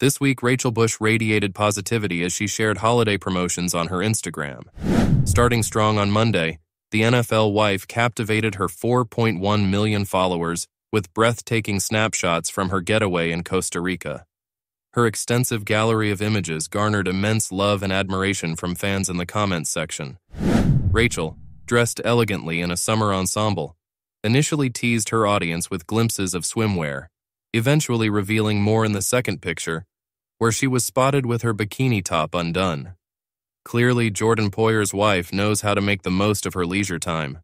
This week, Rachel Bush radiated positivity as she shared holiday promotions on her Instagram. Starting strong on Monday, the NFL wife captivated her 4.1 million followers with breathtaking snapshots from her getaway in Costa Rica. Her extensive gallery of images garnered immense love and admiration from fans in the comments section. Rachel, dressed elegantly in a summer ensemble, initially teased her audience with glimpses of swimwear, eventually revealing more in the second picture, where she was spotted with her bikini top undone. Clearly, Jordan Poyer's wife knows how to make the most of her leisure time.